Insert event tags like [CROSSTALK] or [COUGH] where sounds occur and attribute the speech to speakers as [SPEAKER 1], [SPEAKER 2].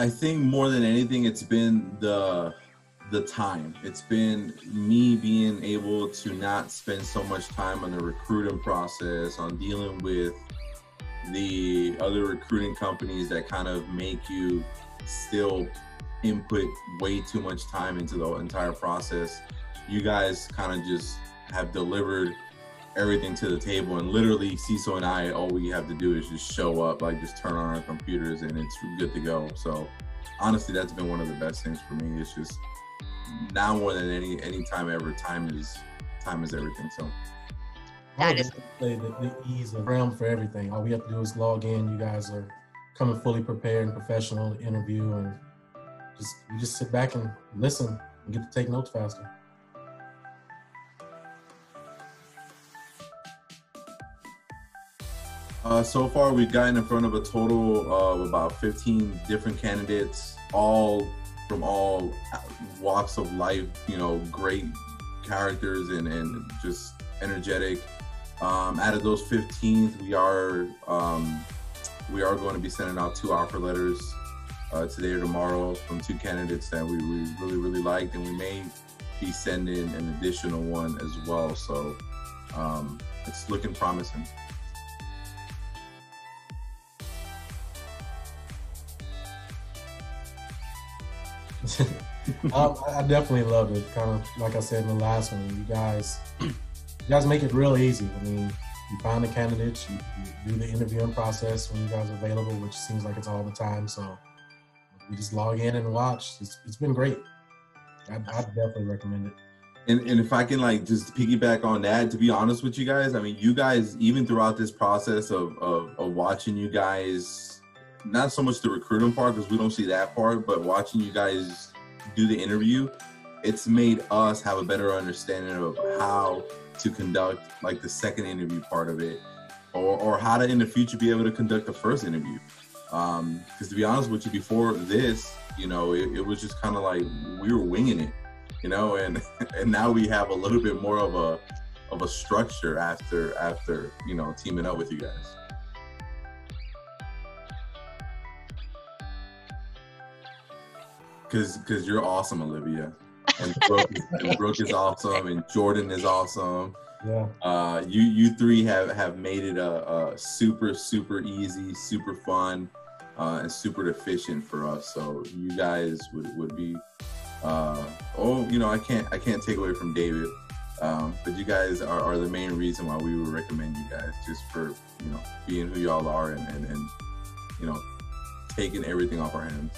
[SPEAKER 1] I think more than anything, it's been the the time. It's been me being able to not spend so much time on the recruiting process, on dealing with the other recruiting companies that kind of make you still input way too much time into the entire process. You guys kind of just have delivered everything to the table and literally CISO and I all we have to do is just show up like just turn on our computers and it's good to go. So honestly that's been one of the best things for me. It's just now more than any any time ever time is time is everything so.
[SPEAKER 2] That is
[SPEAKER 3] the, the ease of realm for everything. All we have to do is log in. You guys are coming fully prepared and professional interview and just you just sit back and listen and get to take notes faster
[SPEAKER 1] Uh, so far, we've gotten in front of a total of about 15 different candidates, all from all walks of life. You know, great characters and, and just energetic. Um, out of those 15, we are um, we are going to be sending out two offer letters uh, today or tomorrow from two candidates that we, we really really liked, and we may be sending an additional one as well. So um, it's looking promising. [LAUGHS]
[SPEAKER 3] um, I definitely loved it. Kind of like I said in the last one, you guys, you guys make it real easy. I mean, you find the candidates, you, you, do the interviewing process when you guys are available, which seems like it's all the time. So we just log in and watch. It's, it's been great. I, I definitely recommend it.
[SPEAKER 1] And, and if I can like just piggyback on that, to be honest with you guys, I mean, you guys even throughout this process of of, of watching you guys not so much the recruiting part because we don't see that part, but watching you guys do the interview, it's made us have a better understanding of how to conduct like the second interview part of it, or or how to in the future be able to conduct the first interview. Because um, to be honest with you, before this, you know, it, it was just kind of like we were winging it, you know, and [LAUGHS] and now we have a little bit more of a of a structure after after you know teaming up with you guys. Because because you're awesome, Olivia, and [LAUGHS] Brooke, is, and Brooke is awesome, and Jordan is awesome.
[SPEAKER 3] Yeah.
[SPEAKER 1] Uh, you you three have have made it a, a super super easy, super fun, uh, and super efficient for us. So you guys would would be. Uh, oh, you know, I can't I can't take away from David, um, but you guys are, are the main reason why we would recommend you guys, just for you know being who y'all are and and, and you know taking everything off our hands.